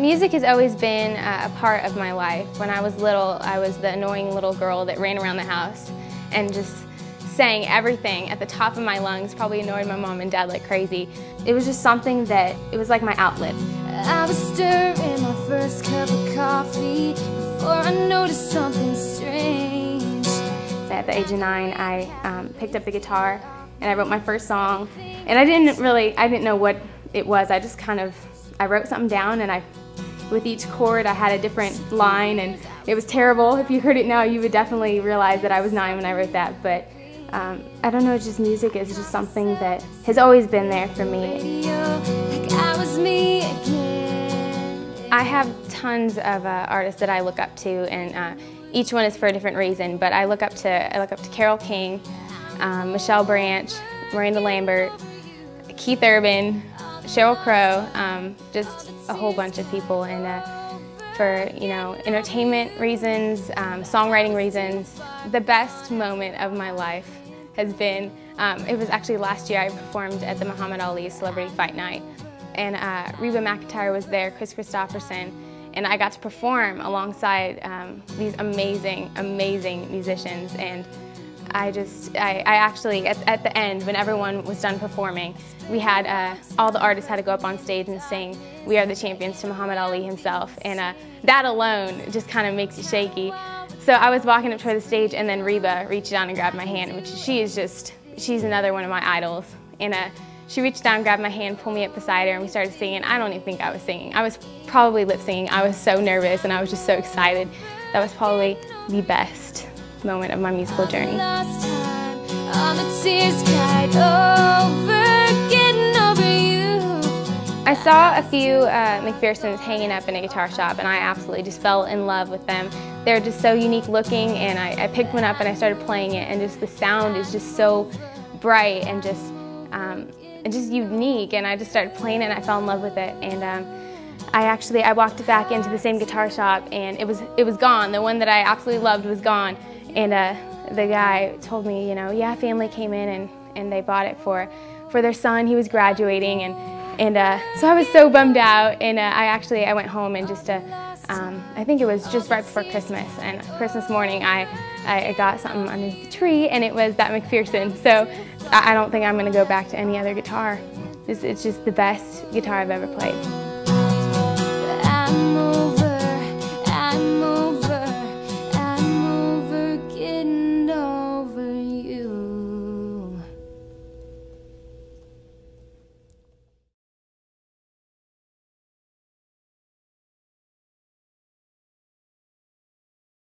Music has always been a part of my life. When I was little, I was the annoying little girl that ran around the house and just sang everything at the top of my lungs, probably annoyed my mom and dad like crazy. It was just something that, it was like my outlet. I was stirring my first cup of coffee before I noticed something strange. At the age of nine, I um, picked up the guitar and I wrote my first song. And I didn't really, I didn't know what it was. I just kind of, I wrote something down and I, with each chord I had a different line and it was terrible. If you heard it now, you would definitely realize that I was nine when I wrote that. But um, I don't know, just music is just something that has always been there for me. I have tons of uh, artists that I look up to and uh, each one is for a different reason, but I look up to, I look up to Carole King, um, Michelle Branch, Miranda Lambert, Keith Urban, Sheryl Crow, um, just a whole bunch of people. And uh, for you know entertainment reasons, um, songwriting reasons, the best moment of my life has been. Um, it was actually last year I performed at the Muhammad Ali Celebrity Fight Night, and uh, Reba McEntire was there, Kris Kristofferson, and I got to perform alongside um, these amazing, amazing musicians. and. I just, I, I actually, at, at, the end, when everyone was done performing, we had, uh, all the artists had to go up on stage and sing We Are the Champions to Muhammad Ali himself. And uh, that alone just kind of makes you shaky. So I was walking up toward the stage and then Reba reached down and grabbed my hand, which she is just, she's another one of my idols. And uh, she reached down, grabbed my hand, pulled me up beside her, and we started singing. I don't even think I was singing. I was probably lip singing. I was so nervous and I was just so excited. That was probably the best moment of my musical journey. I saw a few uh, McPhersons hanging up in a guitar shop and I absolutely just fell in love with them. They're just so unique looking and I, I picked one up and I started playing it and just the sound is just so bright and just um, and just unique and I just started playing it and I fell in love with it and um, I actually I walked back into the same guitar shop and it was it was gone. The one that I absolutely loved was gone and uh, the guy told me, you know, yeah, family came in and, and they bought it for, for their son. He was graduating. And, and uh, so I was so bummed out. And uh, I actually, I went home and just, uh, um, I think it was just right before Christmas. And Christmas morning, I, I got something under the tree and it was that McPherson. So I don't think I'm going to go back to any other guitar. It's, it's just the best guitar I've ever played.